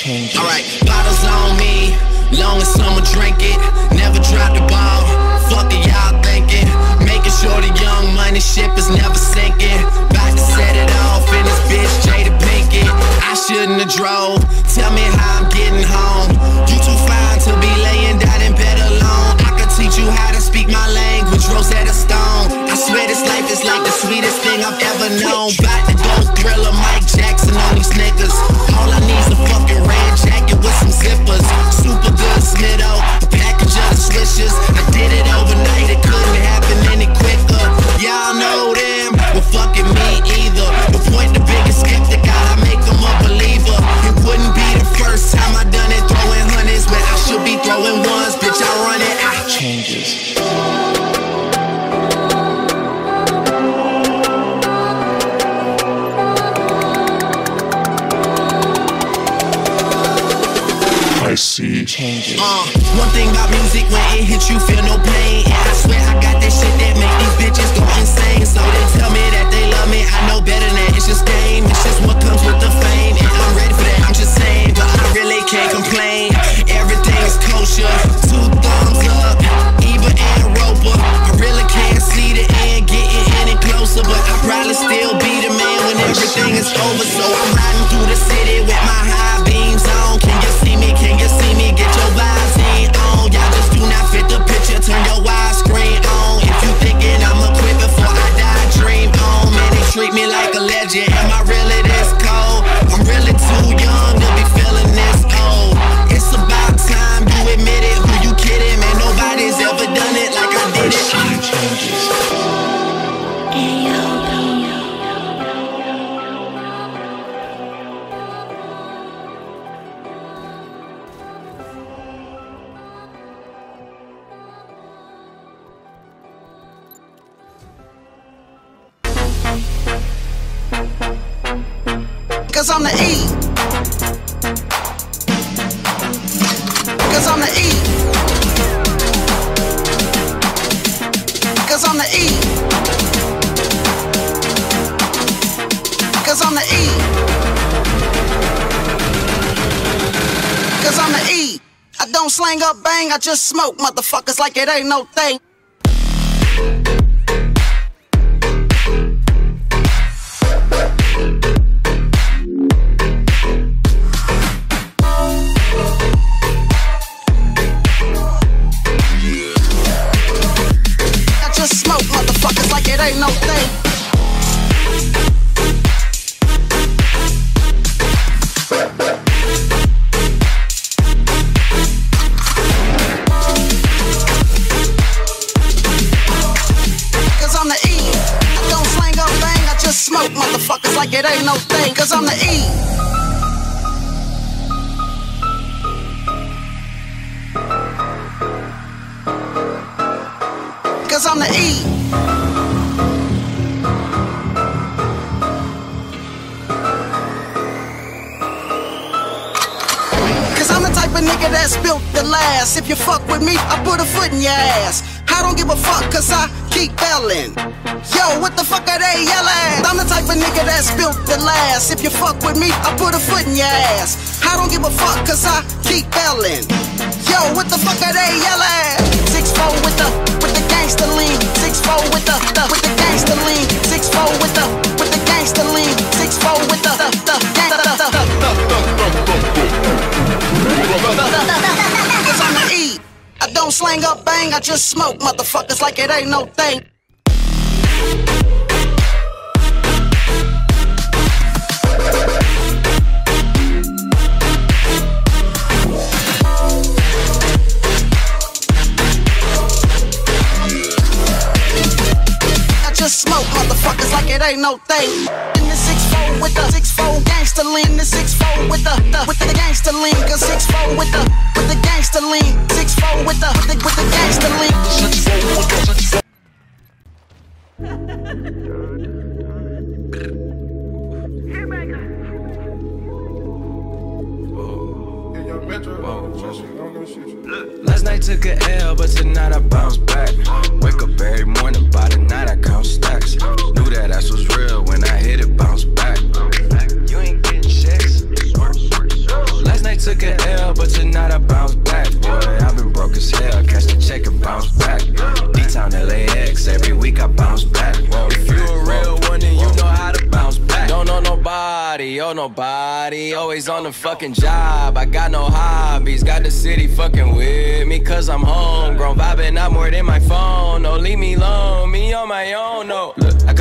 changes. Alright, bottles on me, long as someone drink it. Never drop the ball, fuck it, y'all thinking. Making sure the young money ship is never sinking. About to set it off in this bitch, Jada Pinkett. I shouldn't have drove, tell me how I'm getting home. You too fine to be laying down in bed alone. I could teach you how to speak my language, Rosetta Stone. I swear this life is like the sweetest thing I've ever known. About changes. I see. Changes. Uh, one thing about music, when it hits you, feel no pain. And I swear I got that shit that make these bitches go insane. So they tell me that they love me, I know better than that. It's just game, it's just what comes with the fame. And I'm ready for that, everything is over. So I'm riding through the city with my high beams on. Can you see me? Can you see me? Get your vibes in on. Y'all just do not fit the picture. Turn your widescreen on. If you thinking I'ma quit before I die, dream on. Man, they treat me like a legend. Am I really this cold? I'm really too young to be feeling this old. It's about time you admit it. Who you kidding? Man, nobody's ever done it like I did it. Cause I'm the E. Cause I'm the E. Cause I'm the E. Cause I'm the E. Cause I'm the E. I don't slang up bang, I just smoke motherfuckers like it ain't no thing. Bang, I just smoke motherfuckers like it ain't no thing. Cause I'm the E. Cause I'm the E. Cause I'm the type of nigga that's built to last. If you fuck with me, I put a foot in your ass. I don't give a fuck cause I keep belling. Yo, what the fuck are they yelling? I'm the type of nigga that's built to last. If you fuck with me, I put a foot in your ass. I don't give a fuck cause I keep belling. Yo, what the fuck are they yelling? Six four with the with the gangster lean. Slang up bang, I just smoke motherfuckers like it ain't no thing. I just smoke motherfuckers like it ain't no thing. With the six four gangster lean, the six four with the, the with the gangster lean, cause six four with the with the gangster lean, six four with the with the, with the gangster lean. Last night took a L, but tonight I bounce back. Wake up every morning, by the night nobody. Always on the fucking job. I got no hobbies. Got the city fucking with me, cause I'm homegrown. Vibing out more than my phone. No, leave me alone. Me on my own, no.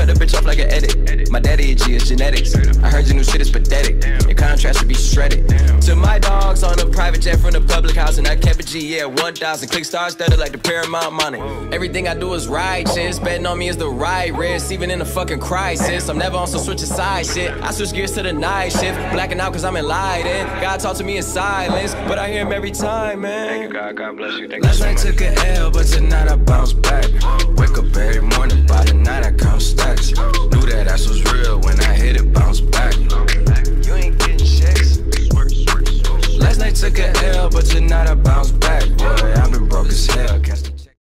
Cut the bitch off like an edit. My daddy a G, it's genetics. I heard your new shit is pathetic. Your contrast should be shredded. To my dogs on a private jet from the public house, and I kept a G, yeah, 1,000. Click stars studded like the Paramount money. Everything I do is righteous. Betting on me is the right risk, even in a fucking crisis. I'm never on some switch side shit. I switch gears to the night shift. Blacking out cause I'm enlightened. God talk to me in silence, but I hear him every time, man. Thank you, God. God bless you. Thank Last you so night much. took an L, but tonight I bounce back. Wake up every morning, by the night I count